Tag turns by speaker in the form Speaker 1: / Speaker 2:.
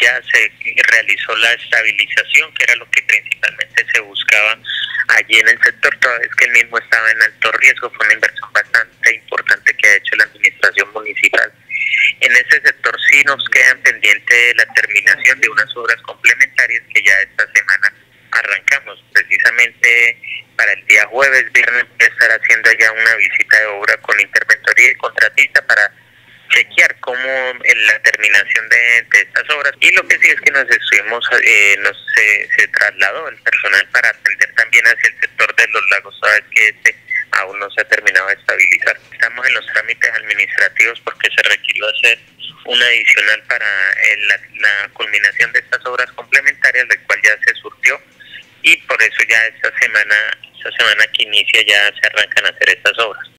Speaker 1: ya se realizó la estabilización, que era lo que principalmente se buscaba allí en el sector, toda vez que el mismo estaba en alto riesgo, fue una inversión bastante importante que ha hecho la administración municipal. En ese sector sí nos quedan pendiente la terminación de unas obras complementarias que ya esta semana arrancamos. Precisamente para el día jueves, viernes, voy a estar haciendo ya una visita de obra con interventoría y contratista para chequear cómo la terminación de, estas obras. Y lo que sí es que nos estuvimos eh, nos se, trasladó el personal para atender también hacia el sector de los lagos sabes que este aún no se ha terminado de estabilizar. Estamos en los trámites administrativos porque se requirió hacer un adicional para eh, la, la culminación de estas obras complementarias del cual ya se surtió y por eso ya esta semana esta semana que inicia ya se arrancan a hacer estas obras